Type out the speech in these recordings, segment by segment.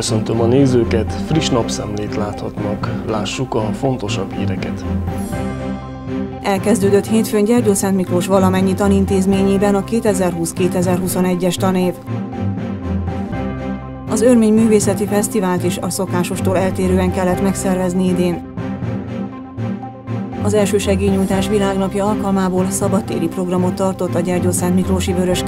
Köszöntöm a nézőket, friss napszemlét láthatnak. Lássuk a fontosabb híreket. Elkezdődött hétfőn Gyergyó Szent Miklós valamennyi tanintézményében a 2020-2021-es tanév. Az Örmény Művészeti Fesztivált is a szokásostól eltérően kellett megszervezni idén. Az első segélynyújtás világnapja alkalmából szabadtéri programot tartott a Gyergyó Szent Miklósi Vörös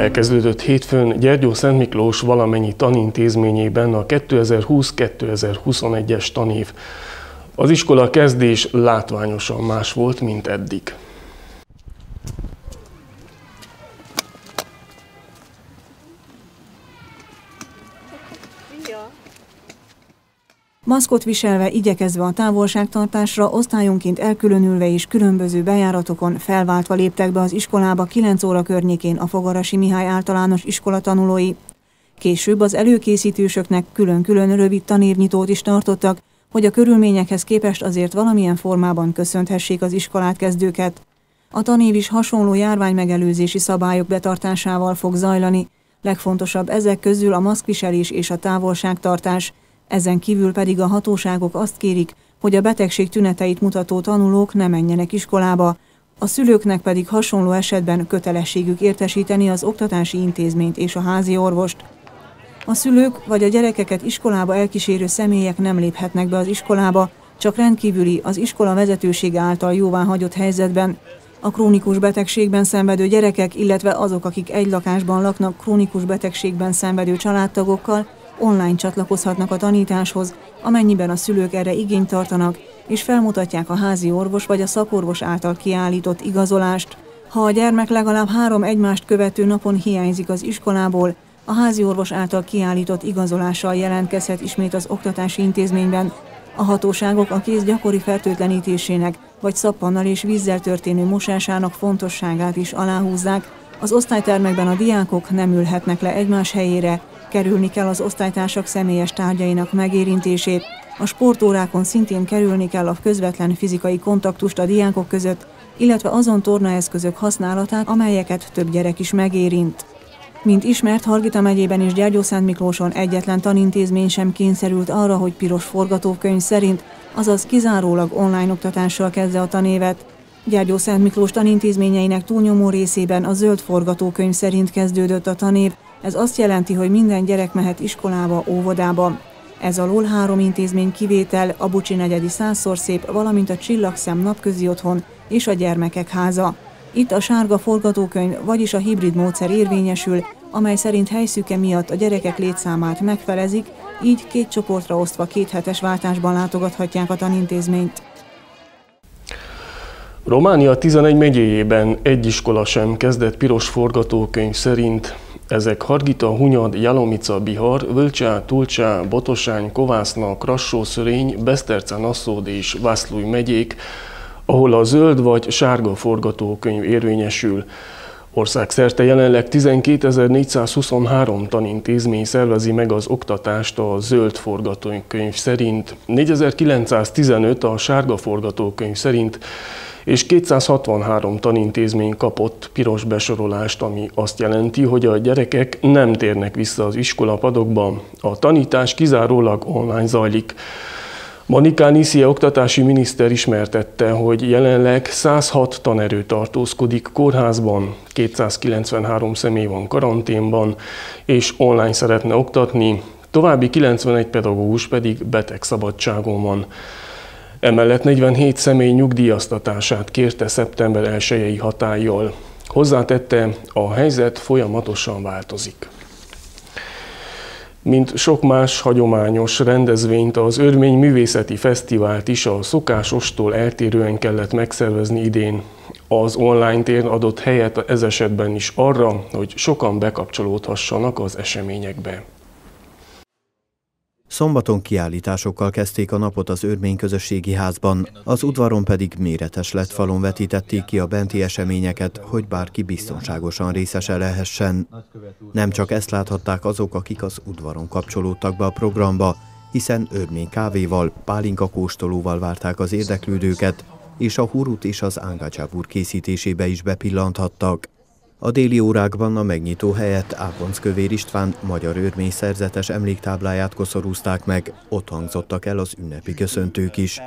Elkezdődött hétfőn Gyergyó Szent Miklós valamennyi tanintézményében a 2020-2021-es tanév. Az iskola kezdés látványosan más volt, mint eddig. Maszkot viselve, igyekezve a távolságtartásra, osztályonként elkülönülve és különböző bejáratokon felváltva léptek be az iskolába 9 óra környékén a Fogarasi Mihály általános iskola tanulói. Később az előkészítősöknek külön-külön rövid tanévnyitót is tartottak, hogy a körülményekhez képest azért valamilyen formában köszönthessék az iskolát kezdőket. A tanév is hasonló járványmegelőzési szabályok betartásával fog zajlani, legfontosabb ezek közül a maszkviselés és a távolságtartás – ezen kívül pedig a hatóságok azt kérik, hogy a betegség tüneteit mutató tanulók ne menjenek iskolába, a szülőknek pedig hasonló esetben kötelességük értesíteni az oktatási intézményt és a házi orvost. A szülők vagy a gyerekeket iskolába elkísérő személyek nem léphetnek be az iskolába, csak rendkívüli az iskola vezetősége által jóvá hagyott helyzetben. A krónikus betegségben szenvedő gyerekek, illetve azok, akik egy lakásban laknak krónikus betegségben szenvedő családtagokkal, online csatlakozhatnak a tanításhoz, amennyiben a szülők erre igényt tartanak, és felmutatják a házi orvos vagy a szakorvos által kiállított igazolást. Ha a gyermek legalább három egymást követő napon hiányzik az iskolából, a házi orvos által kiállított igazolással jelentkezhet ismét az oktatási intézményben. A hatóságok a kéz gyakori fertőtlenítésének vagy szappannal és vízzel történő mosásának fontosságát is aláhúzzák. Az osztálytermekben a diákok nem ülhetnek le egymás helyére, Kerülni kell az osztálytársak személyes tárgyainak megérintését, a sportórákon szintén kerülni kell a közvetlen fizikai kontaktust a diákok között, illetve azon tornaeszközök használatát, amelyeket több gyerek is megérint. Mint ismert, Hargita megyében és Gyergyószent Miklóson egyetlen tanintézmény sem kényszerült arra, hogy piros forgatókönyv szerint, azaz kizárólag online oktatással kezdte a tanévet. Gyergyószent Miklós tanintézményeinek túlnyomó részében a zöld forgatókönyv szerint kezdődött a tanév, ez azt jelenti, hogy minden gyerek mehet iskolába, óvodába. Ez alól három intézmény kivétel, a Bucsi negyedi százszor szép, valamint a Csillagszem napközi otthon és a gyermekek háza. Itt a sárga forgatókönyv, vagyis a hibrid módszer érvényesül, amely szerint helyszüke miatt a gyerekek létszámát megfelezik, így két csoportra osztva két hetes váltásban látogathatják a tanintézményt. Románia 11 megyéjében egy iskola sem kezdett piros forgatókönyv szerint ezek Hargita, Hunyad, Jalomica, Bihar, Völcsá, Tulcsá, Botosány, Kovászna, Krassó-Szörény, Beszterce, Nasszód és Vászlói megyék, ahol a zöld vagy sárga forgatókönyv érvényesül. Országszerte jelenleg 12.423 tanintézmény szervezi meg az oktatást a zöld forgatókönyv szerint, 4915 a sárga forgatókönyv szerint, és 263 tanintézmény kapott piros besorolást, ami azt jelenti, hogy a gyerekek nem térnek vissza az iskolapadokba. A tanítás kizárólag online zajlik. Manika Niszia oktatási miniszter ismertette, hogy jelenleg 106 tanerő tartózkodik kórházban, 293 személy van karanténban, és online szeretne oktatni, további 91 pedagógus pedig betegszabadságon van. Emellett 47 személy nyugdíjaztatását kérte szeptember 1 hatállyal. Hozzátette, a helyzet folyamatosan változik. Mint sok más hagyományos rendezvényt, az Örmény Művészeti Fesztivált is a szokásostól eltérően kellett megszervezni idén. Az online tér adott helyet ez esetben is arra, hogy sokan bekapcsolódhassanak az eseményekbe. Szombaton kiállításokkal kezdték a napot az Örmény Közösségi Házban, az udvaron pedig méretes lett falon vetítették ki a benti eseményeket, hogy bárki biztonságosan részese lehessen. Nem csak ezt láthatták azok, akik az udvaron kapcsolódtak be a programba, hiszen örmény kávéval, pálinka kóstolóval várták az érdeklődőket, és a hurut és az ángácsábúr készítésébe is bepillanthattak. A déli órákban a megnyitó helyett Ágonc Kövér István magyar örmény szerzetes emléktábláját koszorúzták meg, ott hangzottak el az ünnepi köszöntők is.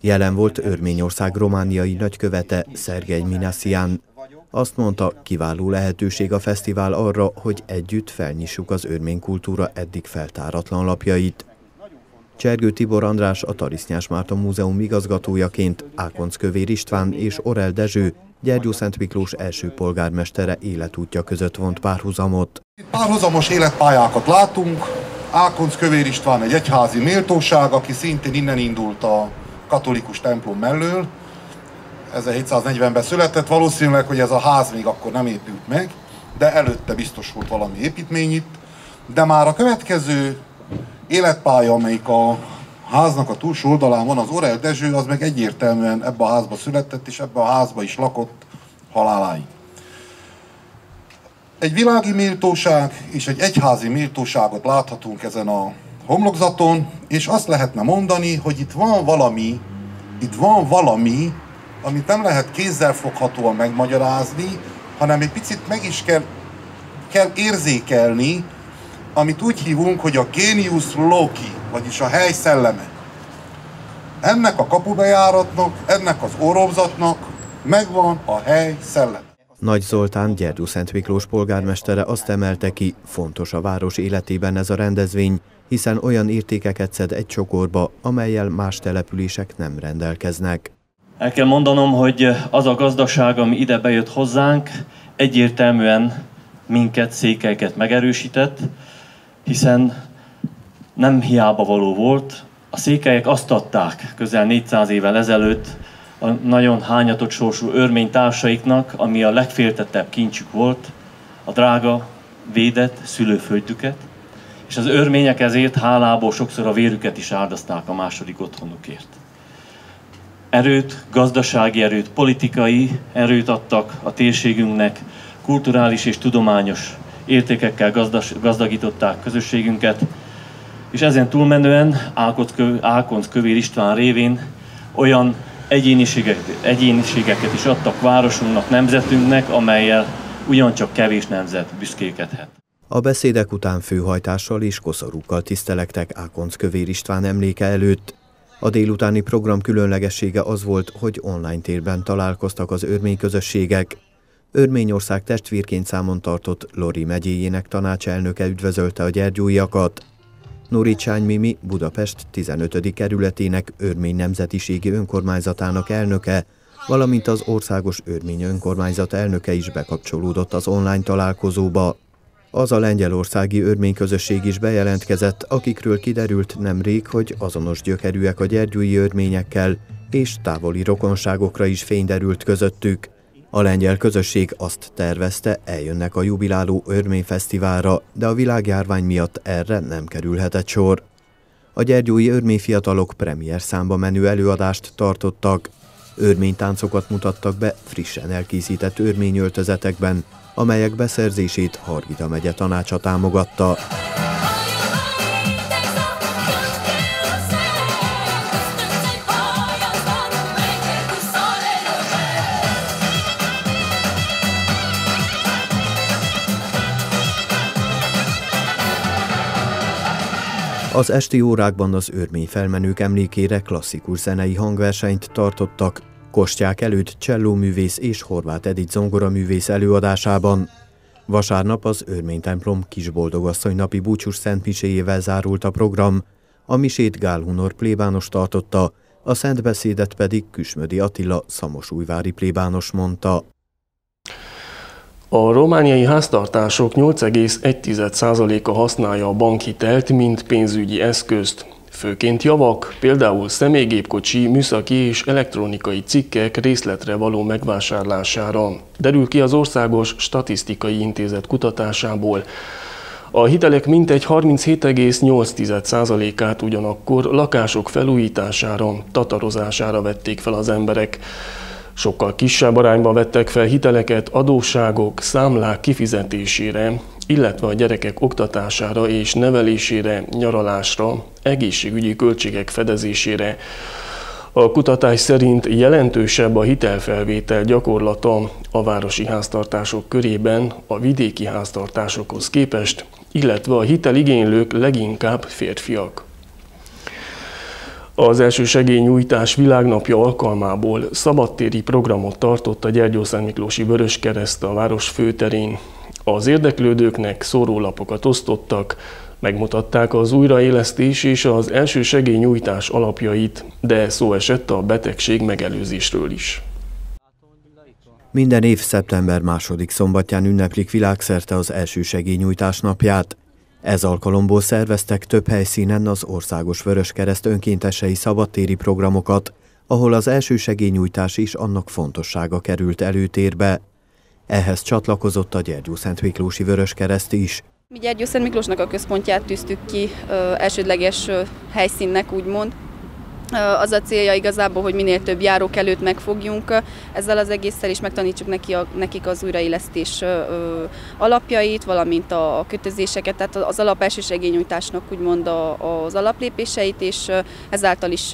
Jelen volt Örményország romániai nagykövete Szergej Minasian. Azt mondta, kiváló lehetőség a fesztivál arra, hogy együtt felnyissuk az örmény kultúra eddig feltáratlan lapjait. Csergő Tibor András a Tarisznyás Márton Múzeum igazgatójaként, Ákonc Kövér István és Orel Dezső Gyergyó Szent Miklós első polgármestere életútja között vont párhuzamot. Párhuzamos életpályákat látunk. Ákonc Kövér István egy egyházi méltóság, aki szintén innen indult a katolikus templom mellől. 1740-ben született, valószínűleg, hogy ez a ház még akkor nem épült meg, de előtte biztos volt valami építmény itt. De már a következő életpálya, amelyik a háznak a túlsó oldalán van az Orel Dezső, az meg egyértelműen ebbe a házba született, és ebbe a házba is lakott haláláig. Egy világi méltóság és egy egyházi méltóságot láthatunk ezen a homlokzaton, és azt lehetne mondani, hogy itt van valami, itt van valami, amit nem lehet kézzelfoghatóan megmagyarázni, hanem egy picit meg is kell, kell érzékelni, amit úgy hívunk, hogy a genius loci, vagyis a hely szelleme. Ennek a kapubejáratnak, ennek az orrobzatnak megvan a hely szelleme. Nagy Zoltán, Gyergyó Szent Miklós polgármestere azt emelte ki, fontos a város életében ez a rendezvény, hiszen olyan értékeket szed egy csokorba, amelyel más települések nem rendelkeznek. El kell mondanom, hogy az a gazdaság, ami ide bejött hozzánk, egyértelműen minket, székelyket megerősített, hiszen nem hiába való volt. A székelyek azt adták közel 400 évvel ezelőtt a nagyon hányatott sorsú örmény társaiknak, ami a legféltettebb kincsük volt, a drága, védett szülőföldüket, és az örmények ezért hálából sokszor a vérüket is áldozták a második otthonukért. Erőt, gazdasági erőt, politikai erőt adtak a térségünknek, kulturális és tudományos értékekkel gazdas, gazdagították közösségünket, és ezen túlmenően Ákonc Kövér István révén olyan egyéniségeket, egyéniségeket is adtak városunknak, nemzetünknek, amelyel ugyancsak kevés nemzet büszkékedhet. A beszédek után főhajtással és koszorúkkal tisztelektek Ákonc Kövér István emléke előtt. A délutáni program különlegessége az volt, hogy online térben találkoztak az örmény közösségek. Örményország testvérként számon tartott Lori megyéjének tanácselnöke üdvözölte a gyergyóiakat. Nuricsány Mimi Budapest 15. kerületének örmény nemzetiségi önkormányzatának elnöke, valamint az országos örmény önkormányzat elnöke is bekapcsolódott az online találkozóba. Az a lengyelországi örmény közösség is bejelentkezett, akikről kiderült nemrég, hogy azonos gyökerűek a gyergyói örményekkel, és távoli rokonságokra is fény derült közöttük. A lengyel közösség azt tervezte, eljönnek a jubiláló örményfesztiválra, de a világjárvány miatt erre nem kerülhetett sor. A gyergyói örmény fiatalok premier számba menő előadást tartottak. Örménytáncokat mutattak be frissen elkészített örményöltözetekben, amelyek beszerzését Hargita megye tanácsa támogatta. Az esti órákban az örmény felmenők emlékére klasszikus zenei hangversenyt tartottak, Kostyák előtt csellóművész és Horváth Edith zongoraművész előadásában. Vasárnap az Örmény templom kisboldogasszony napi búcsús szentmiséjével zárult a program, a misét Gál Hunor plébános tartotta, a szentbeszédet pedig Küsmödi Attila szamosújvári plébános mondta. A romániai háztartások 8,1%-a használja a bankhitelt, mint pénzügyi eszközt. Főként javak, például személygépkocsi, műszaki és elektronikai cikkek részletre való megvásárlására. Derül ki az Országos Statisztikai Intézet kutatásából. A hitelek mintegy 37,8%-át ugyanakkor lakások felújítására, tatarozására vették fel az emberek. Sokkal kisebb arányban vettek fel hiteleket adósságok, számlák kifizetésére, illetve a gyerekek oktatására és nevelésére, nyaralásra, egészségügyi költségek fedezésére. A kutatás szerint jelentősebb a hitelfelvétel gyakorlata a városi háztartások körében a vidéki háztartásokhoz képest, illetve a hiteligénylők leginkább férfiak. Az első segélynyújtás világnapja alkalmából szabadtéri programot tartott a Gyergyószent Miklósi Vöröskereszt a város főterén. Az érdeklődőknek szórólapokat osztottak, megmutatták az újraélesztés és az első segélynyújtás alapjait, de szó esett a betegség megelőzésről is. Minden év szeptember második szombatján ünneplik világszerte az első segélynyújtás napját. Ez alkalomból szerveztek több helyszínen az Országos Vöröskereszt önkéntesei szabadtéri programokat, ahol az első segélynyújtás is annak fontossága került előtérbe. Ehhez csatlakozott a Szent Miklósi Vöröskereszt is. Mi Szent Miklósnak a központját tűztük ki ö, elsődleges ö, helyszínnek, úgymond. Az a célja igazából, hogy minél több járókelőt megfogjunk ezzel az egésszel, és megtanítsuk neki a, nekik az újraélesztés alapjait, valamint a kötözéseket, tehát az alap elsősegényújtásnak úgymond az alaplépéseit, és ezáltal is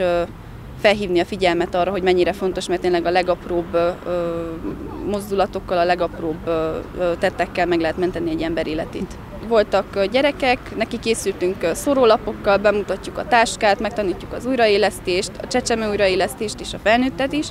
felhívni a figyelmet arra, hogy mennyire fontos, mert tényleg a legapróbb mozdulatokkal, a legapróbb tettekkel meg lehet menteni egy ember életét voltak gyerekek, neki készültünk szórólapokkal, bemutatjuk a táskát, megtanítjuk az újraélesztést, a csecsemő újraélesztést és a felnőttet is,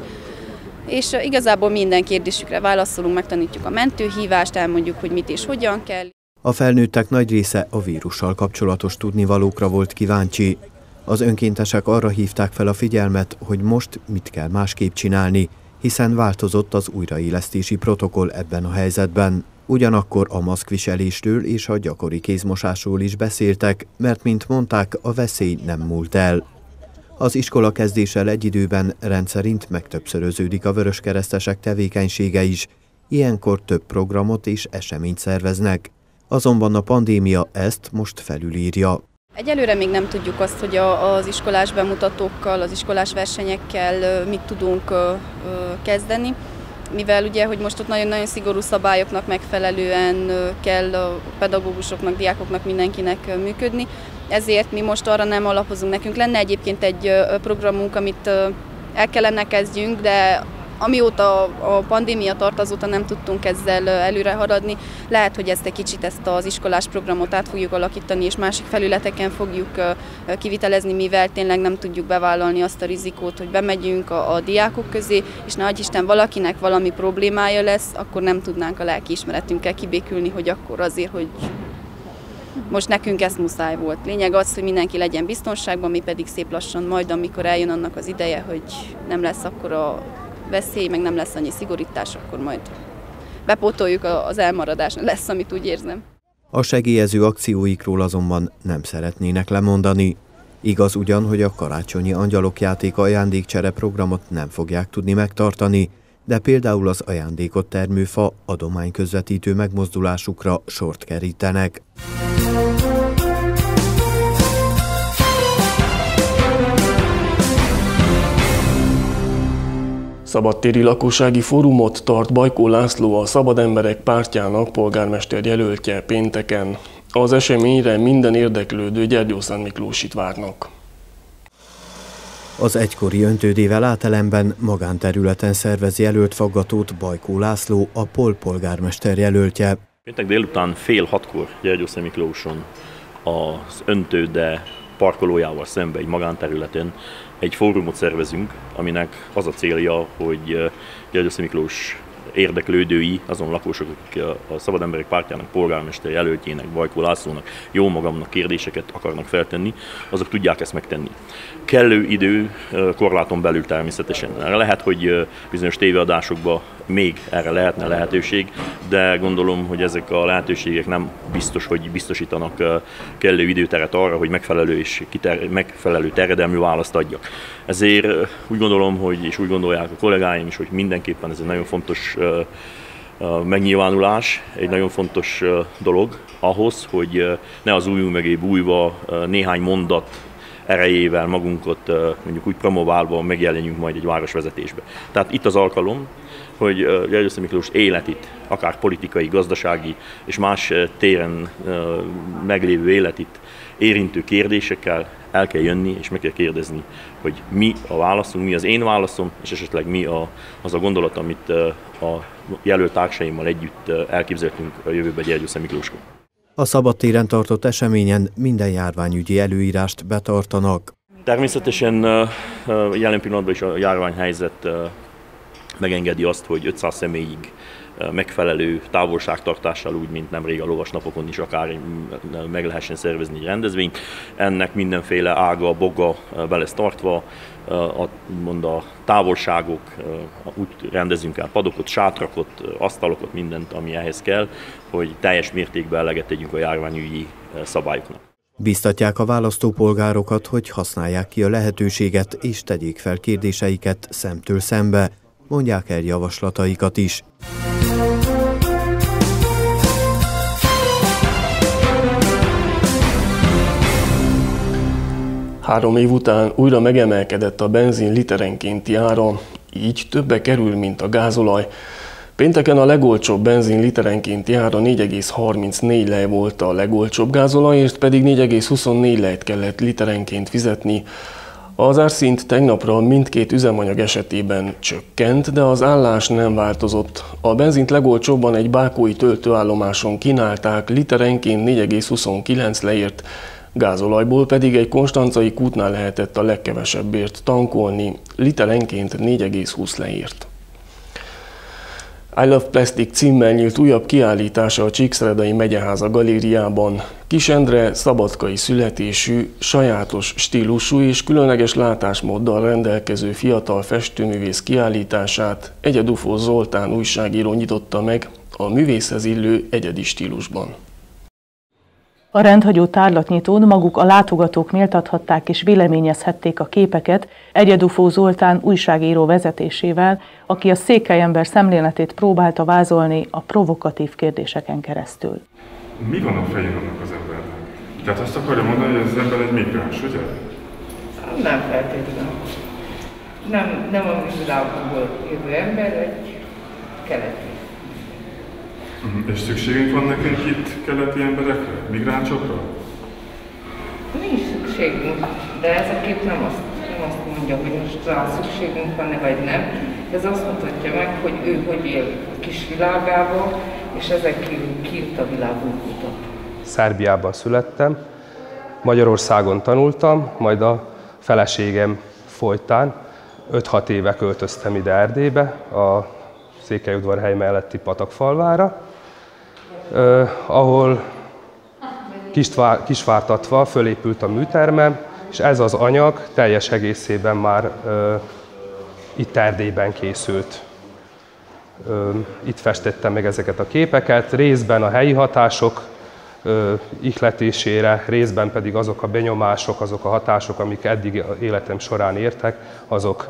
és igazából minden kérdésükre válaszolunk, megtanítjuk a mentőhívást, elmondjuk, hogy mit és hogyan kell. A felnőttek nagy része a vírussal kapcsolatos tudnivalókra volt kíváncsi. Az önkéntesek arra hívták fel a figyelmet, hogy most mit kell másképp csinálni, hiszen változott az újraélesztési protokoll ebben a helyzetben. Ugyanakkor a maszkviseléstől és a gyakori kézmosásról is beszéltek, mert, mint mondták, a veszély nem múlt el. Az iskola kezdéssel egy időben rendszerint megtöbbszöröződik a vöröskeresztesek tevékenysége is, ilyenkor több programot és eseményt szerveznek. Azonban a pandémia ezt most felülírja. Egyelőre még nem tudjuk azt, hogy az iskolás bemutatókkal, az iskolás versenyekkel mit tudunk kezdeni mivel ugye, hogy most ott nagyon-nagyon szigorú szabályoknak megfelelően kell a pedagógusoknak, diákoknak, mindenkinek működni, ezért mi most arra nem alapozunk. Nekünk lenne egyébként egy programunk, amit el kellene kezdjünk, de amióta a pandémia tart, azóta nem tudtunk ezzel előre haradni. Lehet, hogy ezt egy kicsit ezt az iskolás programot át fogjuk alakítani, és másik felületeken fogjuk kivitelezni, mivel tényleg nem tudjuk bevállalni azt a rizikót, hogy bemegyünk a, a diákok közé, és nagy Isten valakinek valami problémája lesz, akkor nem tudnánk a lelkiismeretünkkel kibékülni, hogy akkor azért, hogy most nekünk ez muszáj volt. Lényeg az, hogy mindenki legyen biztonságban, mi pedig szép lassan majd, amikor eljön annak az ideje, hogy nem lesz akkor a veszély, meg nem lesz annyi szigorítás, akkor majd bepótoljuk az elmaradás, lesz, amit úgy érzem. A segélyező akcióikról azonban nem szeretnének lemondani. Igaz ugyan, hogy a karácsonyi angyalok játék ajándékcsere programot nem fogják tudni megtartani, de például az ajándékot termőfa adományközvetítő megmozdulásukra sort kerítenek. Szabadtéri lakossági fórumot tart Bajkó László a Szabad Emberek pártjának polgármester jelöltje pénteken. Az eseményre minden érdeklődő Gyergyószán Miklósit várnak. Az egykori öntődével átelemben magánterületen szervez jelölt faggatót Bajkó László, a POL polgármester jelöltje. Péntek délután fél hatkor Gyergyószán Miklóson az öntőde parkolójával szembe egy magánterületen egy fórumot szervezünk, aminek az a célja, hogy György Miklós érdeklődői, azon lakosok, akik a Szabad Emberek Pártjának polgármester jelöltjének, Bajkó Lászlónak, jó magamnak kérdéseket akarnak feltenni, azok tudják ezt megtenni. Kellő idő korláton belül természetesen. Lehet, hogy bizonyos tévéadásokban még erre lehetne lehetőség, de gondolom, hogy ezek a lehetőségek nem biztos, hogy biztosítanak kellő időteret arra, hogy megfelelő és kiter- megfelelő terjedelmű választ adjak. Ezért úgy gondolom, hogy, és úgy gondolják a kollégáim is, hogy mindenképpen ez egy nagyon fontos megnyilvánulás, egy nagyon fontos dolog ahhoz, hogy ne az új mögé bújva néhány mondat erejével magunkat mondjuk úgy promoválva megjelenjünk majd egy városvezetésbe. Tehát itt az alkalom, hogy Györgyössze Miklós életit, akár politikai, gazdasági és más téren meglévő életit érintő kérdésekkel el kell jönni, és meg kell kérdezni, hogy mi a válaszunk, mi az én válaszom, és esetleg mi a, az a gondolat, amit a jelölt társaimmal együtt elképzeltünk a jövőbe Gyergyószai Miklóskor. A szabadtéren tartott eseményen minden járványügyi előírást betartanak. Természetesen jelen pillanatban is a járványhelyzet megengedi azt, hogy 500 személyig megfelelő távolságtartással, úgy, mint nemrég a lovasnapokon is akár meg lehessen szervezni egy rendezvényt. Ennek mindenféle ága, boga be lesz tartva, a, mond a távolságok, úgy rendezünk el padokot, sátrakot, asztalokat, mindent, ami ehhez kell, hogy teljes mértékben eleget tegyünk a járványügyi szabályoknak. Biztatják a választópolgárokat, hogy használják ki a lehetőséget és tegyék fel kérdéseiket szemtől szembe, mondják el javaslataikat is. Három év után újra megemelkedett a benzin literenkénti ára, így többe kerül, mint a gázolaj. Pénteken a legolcsóbb benzin literenkénti ára 4,34 lej volt a legolcsóbb gázolajért, pedig 4,24 lejt kellett literenként fizetni. Az árszint tegnapra mindkét üzemanyag esetében csökkent, de az állás nem változott. A benzint legolcsóbban egy bákói töltőállomáson kínálták, literenként 4,29 leért, Gázolajból pedig egy konstancai kútnál lehetett a legkevesebbért tankolni, literenként 4,20 leírt. I Love Plastic címmel nyílt újabb kiállítása a Csíkszredai Megyeháza galériában. Kis Endre szabadkai születésű, sajátos stílusú és különleges látásmóddal rendelkező fiatal festőművész kiállítását Egyedufó Zoltán újságíró nyitotta meg a művészhez illő egyedi stílusban. A rendhagyó tárlatnyitón maguk a látogatók méltathatták és véleményezhették a képeket Egyedufó Zoltán újságíró vezetésével, aki a székelyember szemléletét próbálta vázolni a provokatív kérdéseken keresztül. Mi van a fején annak az embernek? Tehát azt akarja mondani, hogy ez az ember egy migráns, ugye? Nem feltétlenül. Nem, nem a világból jövő ember, egy keleti Uh-huh. És szükségünk van nekünk itt keleti emberekre, migránsokra? Nincs szükségünk, de ez a kép nem azt, nem azt mondja, hogy most rá szükségünk van-e vagy nem. Ez azt mutatja meg, hogy ő hogy él a kis világában, és ezek kívül kiírt a világunkat. Szerbiában születtem, Magyarországon tanultam, majd a feleségem folytán 5-6 éve költöztem ide Erdélybe, a Székelyudvarhely melletti patakfalvára, ahol kisvártatva fölépült a műterme, és ez az anyag teljes egészében már itt Erdélyben készült. Itt festettem meg ezeket a képeket, részben a helyi hatások ihletésére, részben pedig azok a benyomások, azok a hatások, amik eddig életem során értek, azok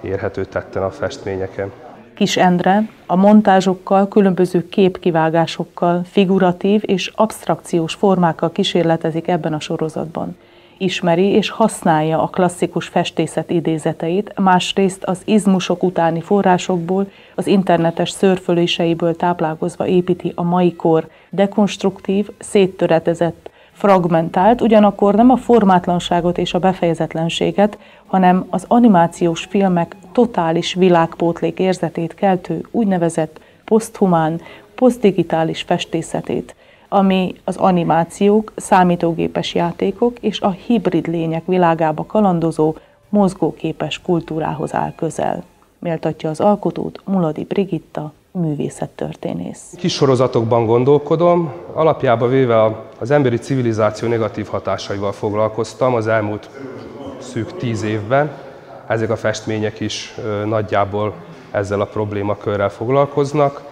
érhető tetten a festményeken. Kis Endre a montázsokkal, különböző képkivágásokkal, figuratív és abstrakciós formákkal kísérletezik ebben a sorozatban. Ismeri és használja a klasszikus festészet idézeteit, másrészt az izmusok utáni forrásokból, az internetes szörföléseiből táplálkozva építi a mai kor dekonstruktív, széttöretezett, fragmentált, ugyanakkor nem a formátlanságot és a befejezetlenséget, hanem az animációs filmek totális világpótlék érzetét keltő úgynevezett poszthumán, posztdigitális festészetét, ami az animációk, számítógépes játékok és a hibrid lények világába kalandozó, mozgóképes kultúrához áll közel. Méltatja az alkotót Muladi Brigitta, művészettörténész. Kis sorozatokban gondolkodom, alapjába véve az emberi civilizáció negatív hatásaival foglalkoztam az elmúlt szűk tíz évben. Ezek a festmények is nagyjából ezzel a problémakörrel foglalkoznak.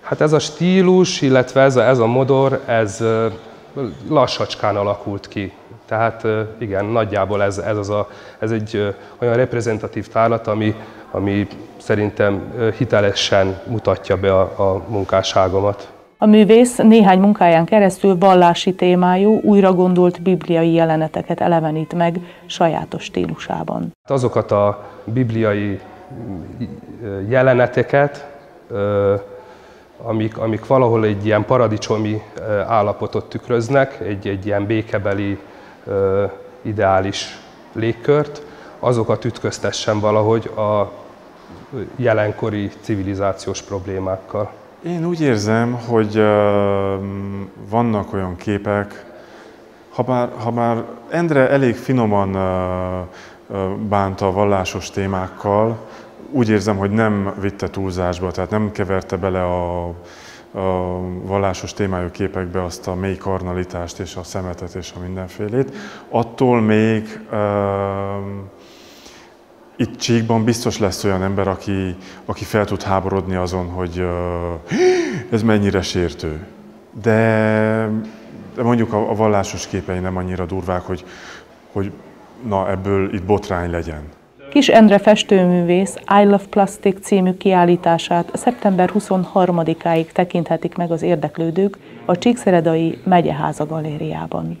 Hát ez a stílus, illetve ez a, ez a modor, ez lassacskán alakult ki. Tehát igen, nagyjából ez, ez, az a, ez egy olyan reprezentatív tárlat, ami, ami szerintem hitelesen mutatja be a, a munkásságomat. A művész néhány munkáján keresztül vallási témájú, újra gondolt bibliai jeleneteket elevenít meg sajátos stílusában. Azokat a bibliai jeleneteket, amik, amik valahol egy ilyen paradicsomi állapotot tükröznek, egy, egy ilyen békebeli ideális légkört, azokat ütköztessen valahogy a jelenkori civilizációs problémákkal. Én úgy érzem, hogy uh, vannak olyan képek, ha bár, ha bár Endre elég finoman uh, bánta a vallásos témákkal, úgy érzem, hogy nem vitte túlzásba, tehát nem keverte bele a, a vallásos témájú képekbe azt a mély karnalitást és a szemetet és a mindenfélét. Attól még uh, itt Csíkban biztos lesz olyan ember, aki, aki fel tud háborodni azon, hogy uh, ez mennyire sértő. De, de mondjuk a, a vallásos képei nem annyira durvák, hogy, hogy na ebből itt botrány legyen. Kis Endre festőművész I Love Plastic című kiállítását szeptember 23-áig tekinthetik meg az érdeklődők a Csíkszeredai Megyeháza galériában.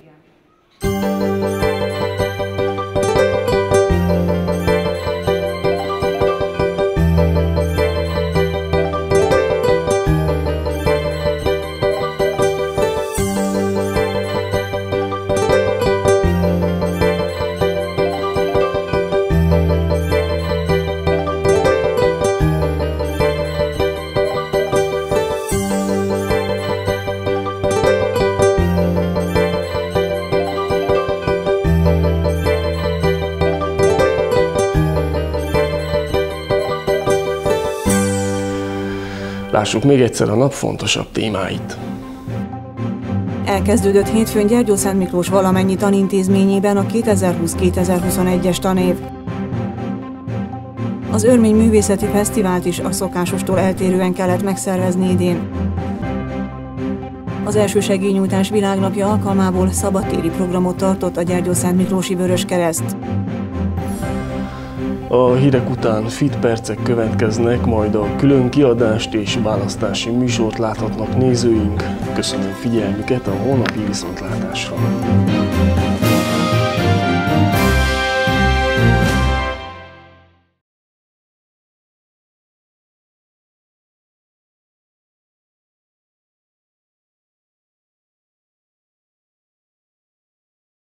Lássuk még egyszer a nap fontosabb témáit. Elkezdődött hétfőn Gyergyó Szent Miklós valamennyi tanintézményében a 2020-2021-es tanév. Az Örmény Művészeti Fesztivált is a szokásostól eltérően kellett megszervezni idén. Az első segélynyújtás világnapja alkalmából szabadtéri programot tartott a Gyergyó Szent Miklósi Vörös Kereszt. A hírek után fit percek következnek, majd a külön kiadást és választási műsort láthatnak nézőink. Köszönöm figyelmüket a holnapi viszontlátásra!